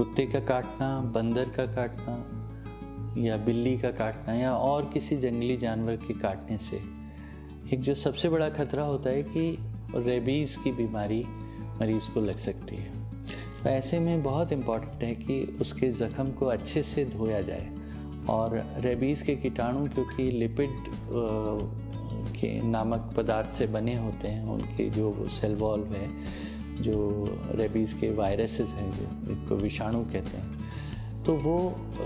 कुत्ते का काटना, बंदर का काटना, या बिल्ली का काटना, या और किसी जंगली जानवर के काटने से एक जो सबसे बड़ा खतरा होता है कि रेबीज़ की बीमारी मरीज़ को लग सकती है। तो ऐसे में बहुत इंपॉर्टेंट है कि उसके ज़ख़म को अच्छे से धोया जाए और रेबीज़ के कीटाणु, क्योंकि लिपिड के नामक पदार्थ से बने होते हैं, उनके जो सेल वॉल्व है जो रेबीज़ के वायरसेस हैं जिनको विषाणु कहते हैं तो वो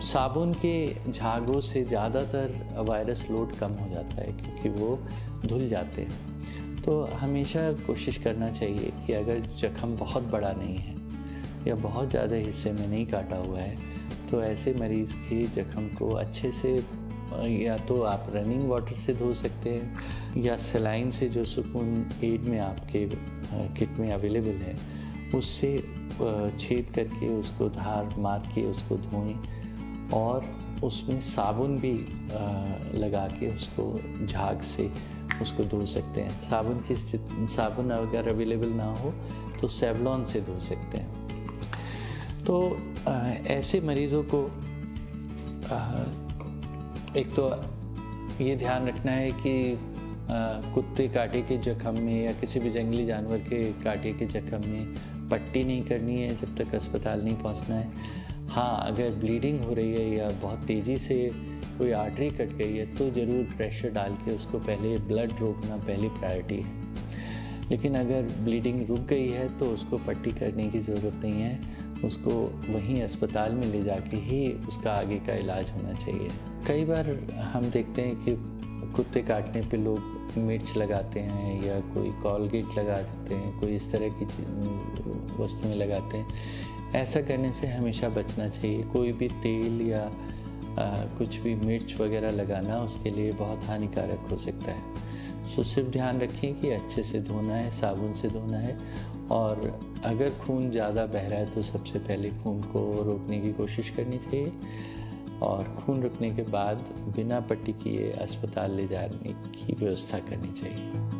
साबुन के झागों से ज़्यादातर वायरस लोड कम हो जाता है क्योंकि वो धुल जाते हैं। तो हमेशा कोशिश करना चाहिए कि अगर जख्म बहुत बड़ा नहीं है या बहुत ज़्यादा हिस्से में नहीं काटा हुआ है तो ऐसे मरीज़ के जख्म को अच्छे से या तो आप रनिंग वाटर से धो सकते हैं, या सलाइन से जो सुकून एड में आपके किट में अवेलेबल है, उससे छेद करके उसको धार मार के उसको धोएँ और उसमें साबुन भी लगा के उसको झाग से उसको धो सकते हैं। साबुन की स्थिति, साबुन अगर अवेलेबल ना हो तो सेवलॉन से धो सकते हैं। तो ऐसे मरीज़ों को एक तो ये ध्यान रखना है कि कुत्ते काटे के जख्म में या किसी भी जंगली जानवर के काटे के जख्म में पट्टी नहीं करनी है जब तक अस्पताल नहीं पहुँचना है। हाँ अगर ब्लीडिंग हो रही है या बहुत तेज़ी से कोई आर्टरी कट गई है तो ज़रूर प्रेशर डाल के उसको पहले ब्लड रोकना पहली प्रायोरिटी है। लेकिन अगर ब्लीडिंग रुक गई है तो उसको पट्टी करने की ज़रूरत नहीं है। उसको वहीं अस्पताल में ले जाके ही उसका आगे का इलाज होना चाहिए। कई बार हम देखते हैं कि कुत्ते काटने पे लोग मिर्च लगाते हैं या कोई कॉलगेट लगा देते हैं कोई इस तरह की वस्तुएँ लगाते हैं। ऐसा करने से हमेशा बचना चाहिए। कोई भी तेल या आ, कुछ भी मिर्च वगैरह लगाना उसके लिए बहुत हानिकारक हो सकता है। सो सिर्फ़ ध्यान रखें कि अच्छे से धोना है साबुन से धोना है और अगर खून ज़्यादा बह रहा है तो सबसे पहले खून को रोकने की कोशिश करनी चाहिए और खून रुकने के बाद बिना पट्टी किए अस्पताल ले जाने की व्यवस्था करनी चाहिए।